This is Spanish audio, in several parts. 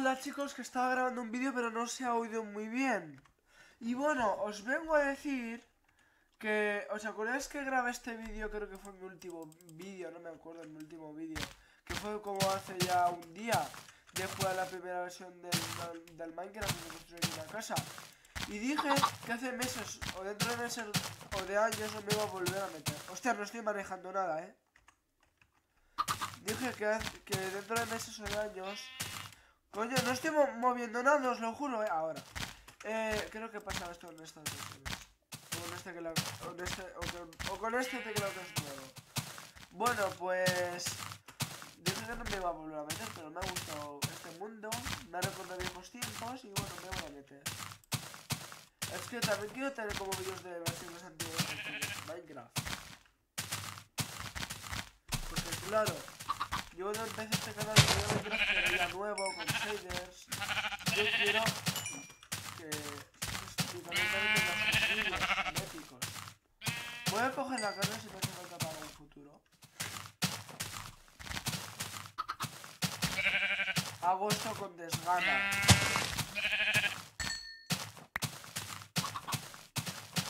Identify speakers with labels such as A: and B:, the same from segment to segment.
A: Hola chicos, que estaba grabando un vídeo pero no se ha oído muy bien. Y bueno, os vengo a decir que... ¿Os acordáis que grabé este vídeo? Creo que fue mi último vídeo, no me acuerdo, mi último vídeo. Que fue como hace ya un día de jugar la primera versión del, del Minecraft de construir una casa. Y dije que hace meses, o dentro de meses, o de años, no me iba a volver a meter. Hostia, no estoy manejando nada, ¿eh? Dije que dentro de meses o de años Coño, no estoy moviendo nada, os lo juro, eh. Ahora. Eh, creo que pasa esto en versiones. O con este con este, o, con, o con este creo que es nuevo. Bueno, pues... Dije que no me iba a volver a meter, pero me ha gustado este mundo. Me ha recordado viejos tiempos y bueno, me voy a meter. Es que también quiero tener como vídeos de versiones antiguas de Minecraft. Porque claro, yo empecé este canal Minecraft que era nuevo, con shaders. Yo quiero que específicamente los vídeos épicos. Voy a coger la carne si me hace falta para un futuro. Hago esto con desgana.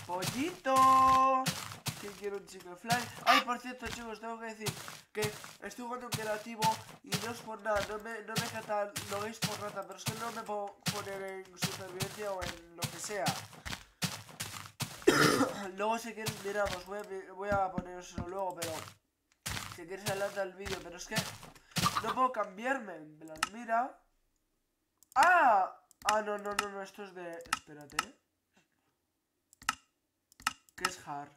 A: ¡Pollito! ¿Quién quiere un chicken fly? Ay, por cierto, chicos, tengo que decir que estoy jugando un creativo y no es por nada, no me, no me lo veis por rata, pero es que no me puedo poner en supervivencia o en lo que sea. luego si quieres miramos, voy a, voy a poneroslo luego, pero si quieres adelanta el vídeo, pero es que no puedo cambiarme, en plan, mira. ¡Ah! Ah, no, no, no, no, esto es de... Espérate. ¿Qué es hard?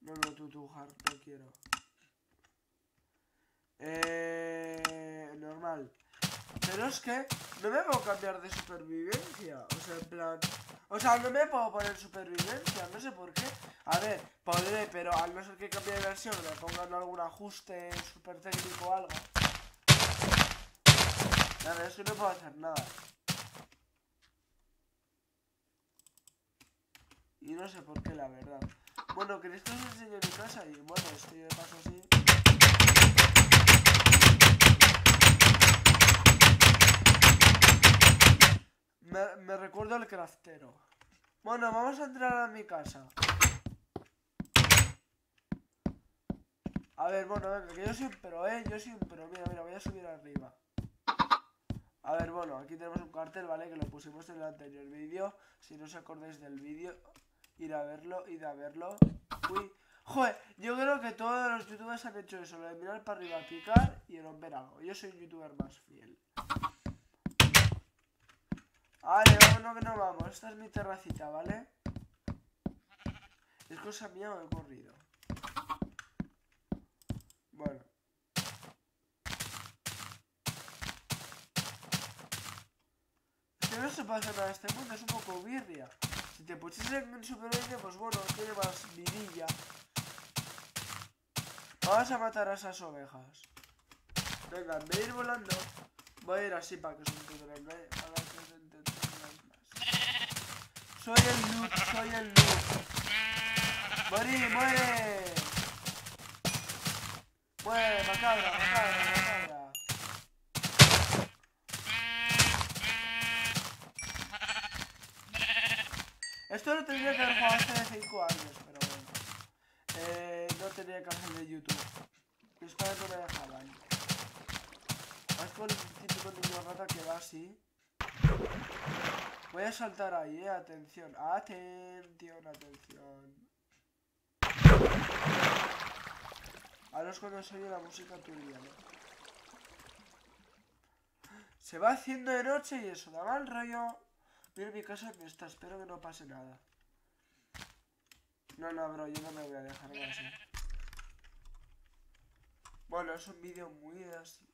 A: No, tú, hard, no quiero. Eh, normal. Pero es que no me puedo cambiar de supervivencia. O sea, en plan... O sea, no me puedo poner supervivencia, no sé por qué. A ver, podré, pero al no ser que cambie de versión, me pongan algún ajuste super técnico o algo. Nada, es que no puedo hacer nada. Y no sé por qué, la verdad. Bueno, ¿queréis que os enseñe mi casa? Y bueno, estoy de paso así. Me, me recuerdo al craftero. Bueno, vamos a entrar a mi casa. A ver, bueno, venga, que yo soy un pero, eh, yo soy un pero. Mira, mira, voy a subir arriba. A ver, bueno, aquí tenemos un cartel, ¿vale? Que lo pusimos en el anterior vídeo. Si no os acordáis del vídeo, ir a verlo, ir a verlo. Uy, joder, yo creo que todos los youtubers han hecho eso, lo de mirar para arriba, picar y romper algo. Yo soy un youtuber más fiel. Vale, vámonos que no vamos. Esta es mi terracita, ¿vale? Es cosa mía o he corrido. Bueno. Que no se hacer nada este mundo, es un poco birria. Si te pusieses en supervivencia, pues bueno, tiene más vidilla. Vamos a matar a esas ovejas. Venga, en vez de ir volando, voy a ir así para que se entretenen. A ver que se entretengan más. Soy el loot, soy el loot. ¡Morí, muere! ¡Muere, macabra, macabra, Esto lo tendría que haber jugado hace 5 años, pero bueno. Eh, no tenía canal de YouTube. Mis padres no me dejaban. Es con el típico niño rata que va así. Voy a saltar ahí, eh. Atención, atención, atención. Ahora es cuando se oye la música tuya, ¿no? Se va haciendo de noche y eso da mal rollo. Mira mi casa que está, espero que no pase nada. No, no, bro, yo no me voy a dejar así. Bueno, es un vídeo muy así.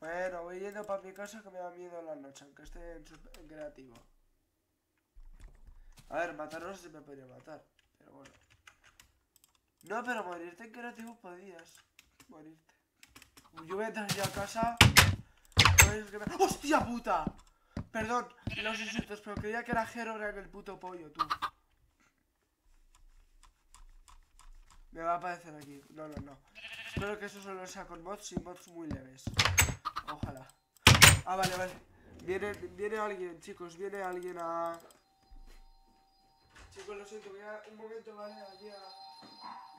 A: Bueno, voy yendo para mi casa que me da miedo la noche, aunque esté en, creativo. A ver, matar no sé si me podría matar, pero bueno. No, pero morirte en creativo podías morirte. Yo voy a entrar ya a casa ¡Hostia puta! Perdón, los insultos, pero creía que era Hero en el puto pollo, tú. Me va a aparecer aquí. No, no, no. Espero que eso solo sea con mods y mods muy leves. Ojalá. Ah, vale, vale. Viene, viene alguien, chicos, viene alguien a... Chicos, lo siento, voy a... Un momento, vale, allí a...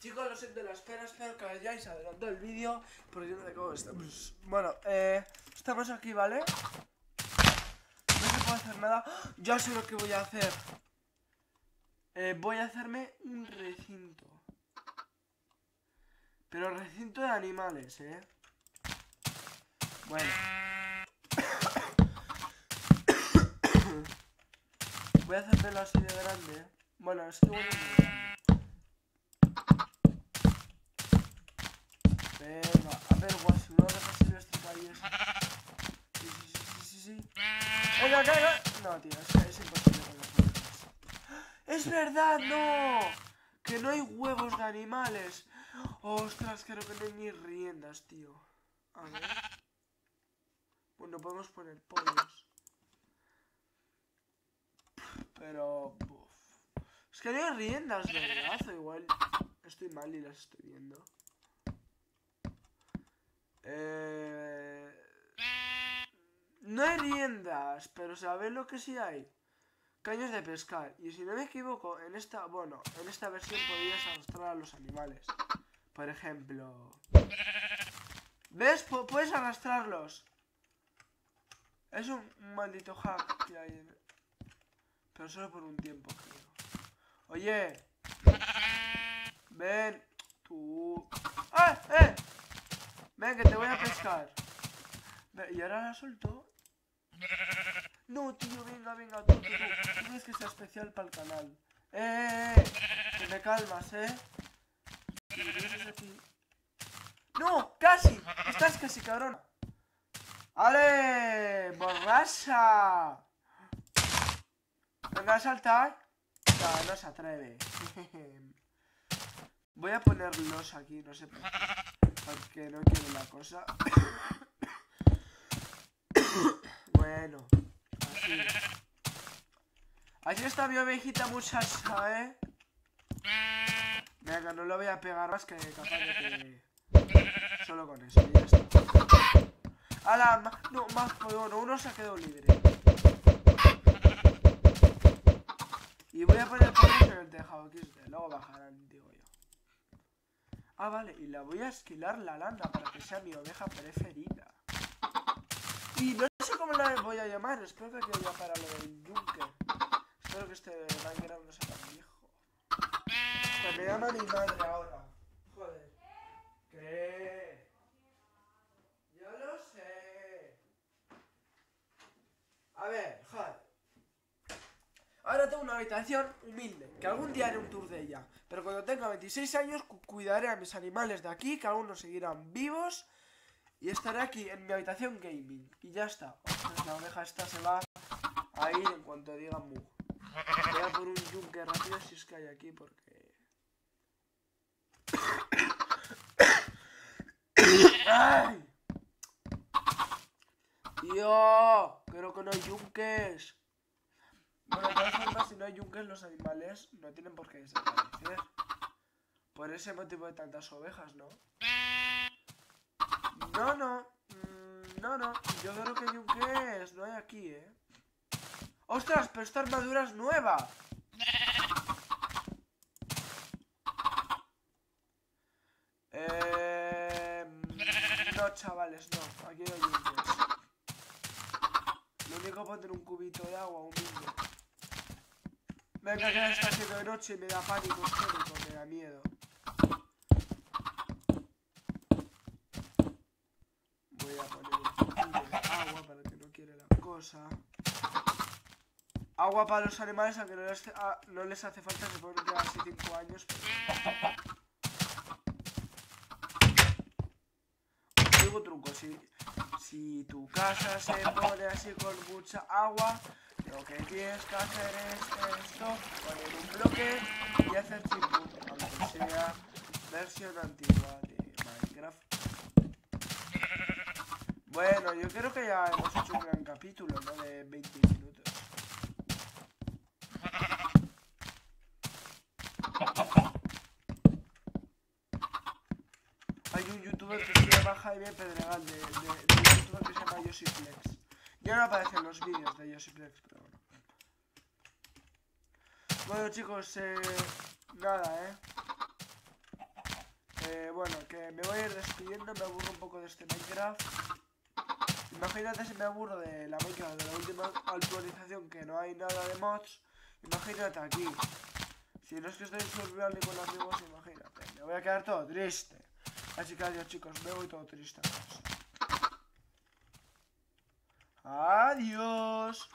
A: Chicos, lo siento la espera, espero que hayáis adelantado el vídeo porque yo no sé cómo estamos. Bueno, eh, estamos aquí, ¿vale? No se puede hacer nada. Ya sé lo que voy a hacer. Eh, voy a hacerme un recinto. Pero recinto de animales, ¿eh? Bueno. voy a hacérmelo así de grande. Bueno, es que bueno, Venga, Tío, es, imposible. ¡Es verdad, no! Que no hay huevos de animales. Ostras, creo que no hay ni riendas, tío. A ver. Bueno, podemos poner pollos. Pero... Es que no hay riendas de verdad, o igual estoy mal y las estoy viendo. Eh... No hay riendas, pero ¿sabes lo que sí hay? Caños de pescar. Y si no me equivoco, en esta, bueno, en esta versión podrías arrastrar a los animales. Por ejemplo... ¿Ves? Puedes arrastrarlos. Es un maldito hack que hay en... Pero solo por un tiempo, creo. Oye. Ven. Tú. ¡Ah! ¡Eh! Ven, que te voy a pescar. ¿Y ahora la suelto? No, tío, venga, venga, tú, tú, que ser especial para el canal. ¡Eh, eh, eh! Que me calmas, ¿eh? ¡No! ¡Casi! ¡Estás casi, cabrón! ¡Ale! ¡Borracha! Venga, a saltar. No, no se atreve. Voy a ponerlos aquí, no sé por qué. Porque no quiero la cosa. Bueno, así. Está mi ovejita muchacha, ¿eh? Venga, no lo voy a pegar más que capaz de que... Solo con eso, y ya está. ¡Hala! No, más bueno, uno se ha quedado libre. Y voy a poner pollos en el tejado, que luego bajarán, digo yo. Ah, vale, y la voy a esquilar la lana para que sea mi oveja preferida. Y no llamar, espero que quede ya para lo del yunque. Espero que este Minecraft no sea tan viejo. Pues me llama mi madre ahora. Joder. ¿Qué? Yo lo sé. A ver, joder. Ahora tengo una habitación humilde, que algún día haré un tour de ella. Pero cuando tenga 26 años cuidaré a mis animales de aquí, que no seguirán vivos. Y estaré aquí en mi habitación gaming. Y ya está. la oveja esta se va a ir en cuanto diga mu. Voy a por un yunque rápido si es que hay aquí porque... ¡Ay! ¡Tío! Creo que no hay yunques. Bueno, de todas formas, si no hay yunques, los animales no tienen por qué desaparecer. Por ese motivo de tantas ovejas, ¿no? No, no. Mm, no, no. Yo creo que yunques no hay aquí, ¿eh? ¡Ostras! Pero esta armadura es nueva. Eh... No, chavales, no. Aquí no hay yunques. Lo único es poner un cubito de agua humilde. Venga, que está haciendo de noche y me da pánico escénico, me da miedo. Voy a poner un Agua para los animales, aunque no les, ah, no les hace falta, se pueden quedar así 5 años. Digo truco, si, si tu casa se pone así con mucha agua, lo que tienes que hacer es esto, poner un bloque y hacer chimpum, aunque sea versión antigua de Minecraft. Bueno, yo creo que ya hemos hecho un gran capítulo, ¿no? De 20 minutos. Hay un youtuber que se llama Jaime Pedregal, de, de, de un youtuber que se llama Yosiflex. Ya no aparecen los vídeos de Yosiflex, pero bueno. Bueno chicos, eh, nada, eh. eh. Bueno, que me voy a ir despidiendo, me aburro un poco de este Minecraft. Imagínate si me aburro de la Minecraft de la última actualización que no hay nada de mods. Imagínate aquí. Si no es que estoy survival ni con amigos, imagínate. Me voy a quedar todo triste. Así que adiós chicos, me voy todo triste. Adiós.